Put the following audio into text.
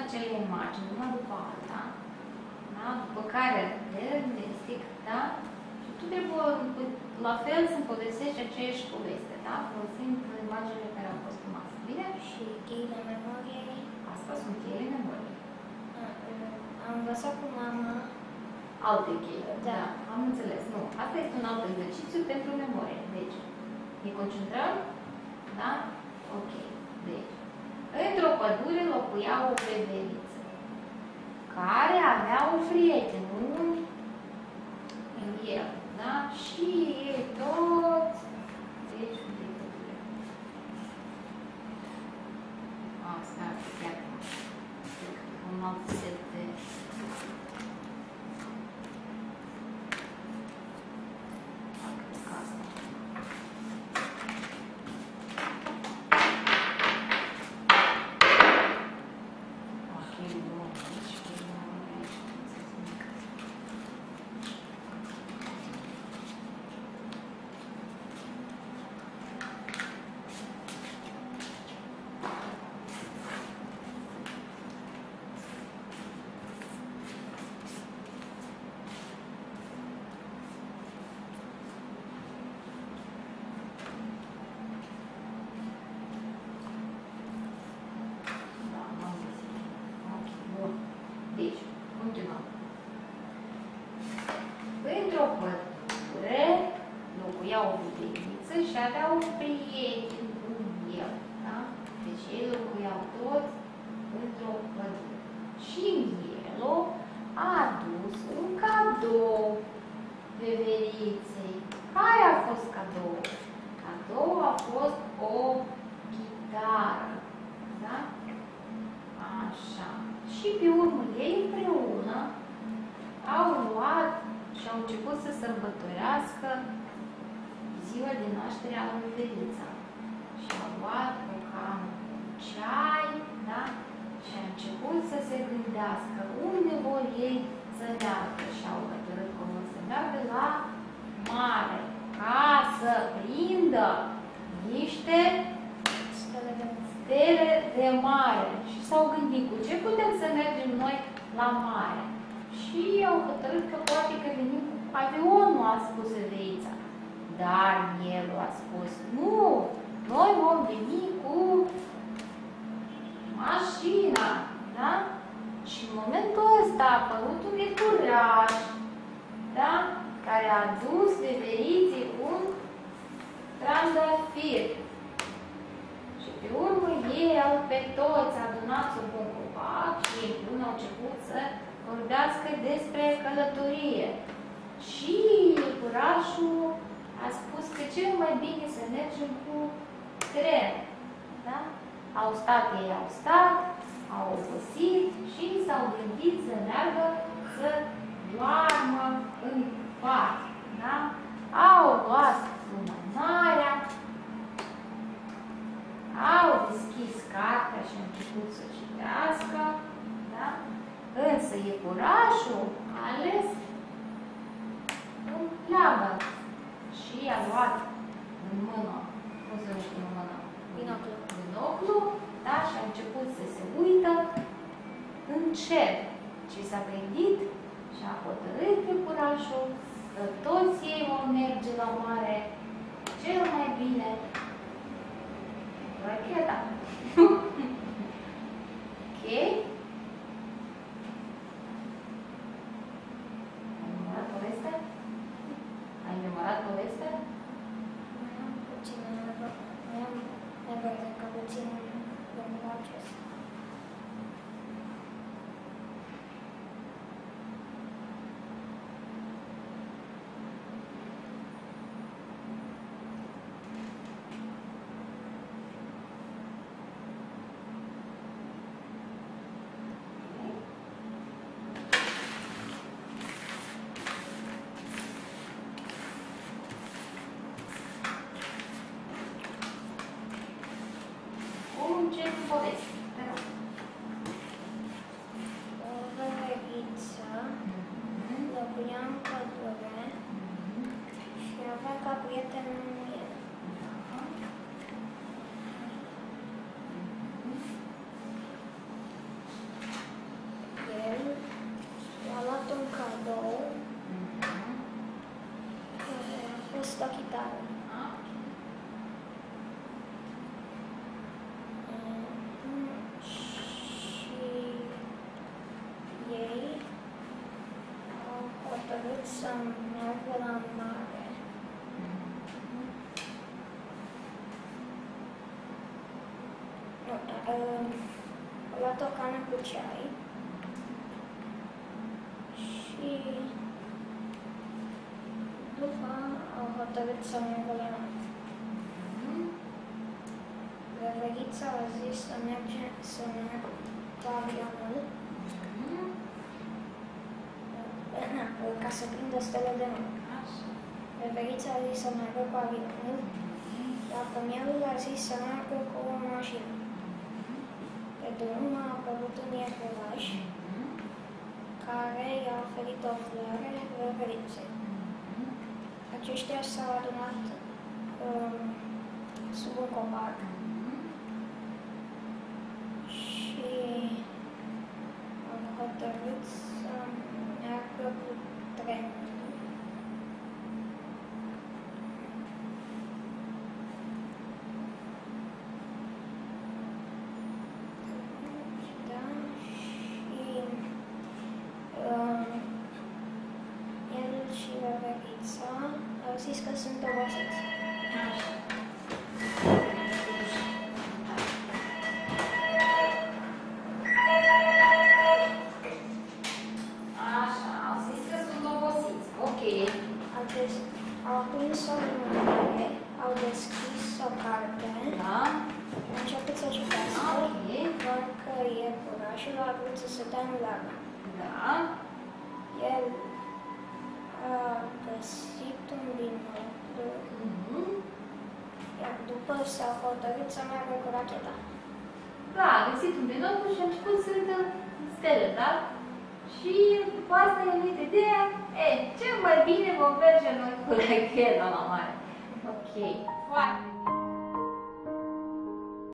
pun acele imagini una după alta, da? după care le investic, da? Și tu trebuie la fel să împodestești aceeași poveste, da? Folosind imaginile care au fost în masă. Bine? Și cheile memoriei. Asta sunt cheile memoriei. A- Am învățat cu mama. Alte cheie. Da. Am înțeles. Nu. Asta este un alt exercițiu pentru memorie. Deci, ne concentrăm? Da? Ok. Deci, într-o pădure locuia o beberiță care avea un prieten, un el, da? Și ei toți, deci, unde e pădure? Asta ar fi chiar cred că un alt set de Cred că asta. Ok, bun. Deci, nu am aici, nu înțeles nimic. Da, m-am găsit. Ok, bun. Deci, continuăm. Într-o pădure locuia o bubeniță și avea un prieten cu el. Da? Deci ei locuiau toți într-o pădure. Și Mielo a adus un cadou veveriței. Care a fost cadou? Cadou a fost o chitară. Da? Așa. Și pe urmă ei împreună au luat și au început să sărbătorească ziua de naștere a lui Felița. Și au luat o cană cu ceai, da? Și a început să se gândească unde vor ei să meargă. Și au hotărât că vor să meargă la mare ca să prindă niște Stele de stele de mare și s-au gândit cu ce putem să mergem noi la mare. Și au hotărât că poate că venim cu avionul, a spus Eveița. Dar el a spus, nu, noi vom veni cu mașina, da? Și în momentul ăsta a apărut un iepuraș, da? Care a dus veveriții un trandafir. Și pe urmă ei au pe toți adunați sub un copac și împreună au început să vorbească despre călătorie. Și iepurașul a spus că cel mai bine să mergem cu tren. Da? Au stat, ei au stat, au obosit și s-au gândit să meargă să doarmă în pat. Da? Au luat lumânarea, au deschis cartea și au început să citească, da? Însă iepurașul a ales un pleamă și a luat în mână, cum se numește în mână? Binoclu. Binoclu, da? Și a început să se uită în cer. Și s-a gândit și a hotărât iepurașul că toți ei vor merge la mare cel mai bine racheta. ok? Cum ce poveste? Te rog. O veveriță Mhm. locuia în pădure Mhm. și avea ca prieten un miel. Da. Mhm. Să meargă la mare. Nu, uh, a luat o cană cu ceai și după au hotărât să meargă la Reverița a zis să merge să meargă cu avionul Na, ca să prindă stele de nord. Așa. Reverița a zis să meargă cu avionul, iar cămielul a zis să meargă cu o mașină. Pe drum a apărut un iepuraș care i-a oferit o floare reveriței. Aceștia s-au adunat um, sub un copac iepurașul a vrut să se dea în largă. Da. El a găsit un binoclu, Mhm. iar după s-a hotărât să meargă cu racheta. Da, a găsit un binoclu și a început să uită stele, da? Și după asta i-a venit ideea, e, ce mai bine vom merge noi cu racheta la mare. Ok. Foarte